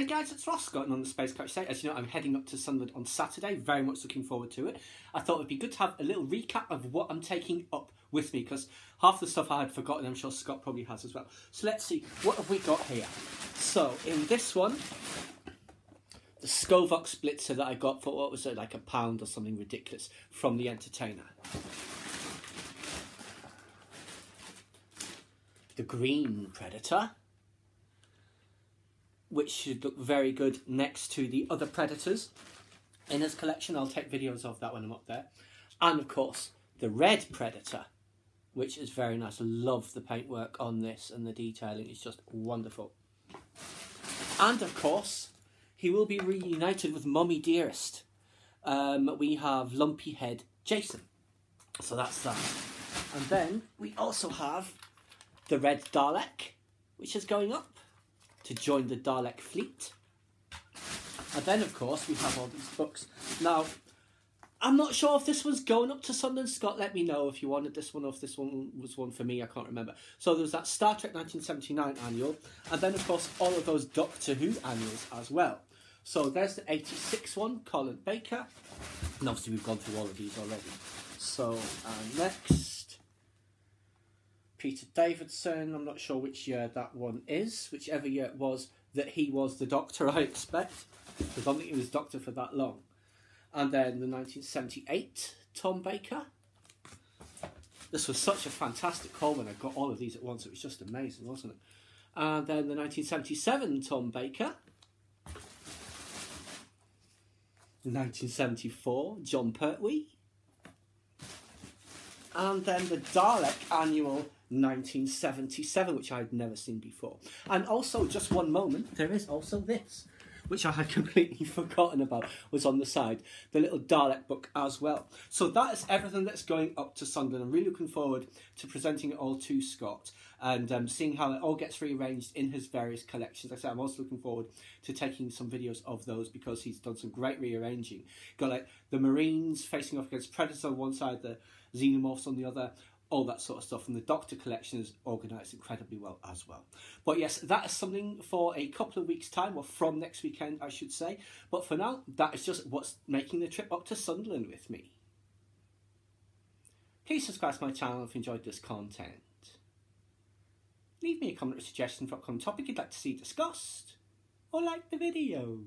And guys, it's Ross Scotland on the Space Coach Site. As you know, I'm heading up to Sunderland on Saturday. Very much looking forward to it. I thought it'd be good to have a little recap of what I'm taking up with me because half the stuff I had forgotten, I'm sure Scott probably has as well. So let's see, what have we got here? So in this one, the Skovox Blitzer that I got for what was it, like a pound or something ridiculous from the Entertainer. The Green Predator which should look very good next to the other Predators in his collection. I'll take videos of that when I'm up there. And of course, the Red Predator, which is very nice. I love the paintwork on this and the detailing is just wonderful. And of course, he will be reunited with Mummy Dearest. Um, we have Lumpy Head Jason. So that's that. And then we also have the Red Dalek, which is going up to join the Dalek fleet. And then, of course, we have all these books. Now, I'm not sure if this one's going up to Sunderland. Scott, let me know if you wanted this one or if this one was one for me. I can't remember. So there was that Star Trek 1979 annual, and then, of course, all of those Doctor Who annuals as well. So there's the 86 one, Colin Baker. And obviously, we've gone through all of these already. So, uh, next. Peter Davidson. I'm not sure which year that one is, whichever year it was that he was the doctor, I expect. Because I don't think he was doctor for that long. And then the 1978 Tom Baker. This was such a fantastic call when I got all of these at once. It was just amazing, wasn't it? And then the 1977 Tom Baker. The 1974 Jon Pertwee. And then the Dalek annual 1977, which I had never seen before. And also, just one moment, there is also this, which I had completely forgotten about, was on the side, the little Dalek book as well. So that is everything that's going up to Sunderland. I'm really looking forward to presenting it all to Scott and um, seeing how it all gets rearranged in his various collections. Like I said, I'm also looking forward to taking some videos of those because he's done some great rearranging. Got like the Marines facing off against Predators on one side, the Xenomorphs on the other, all that sort of stuff. And the Doctor collection is organised incredibly well as well. But yes, that is something for a couple of weeks' time, or from next weekend, I should say. But for now, that is just what's making the trip up to Sunderland with me. Please subscribe to my channel if you enjoyed this content. Leave me a comment or suggestion for upcoming topic you'd like to see discussed, or like the video.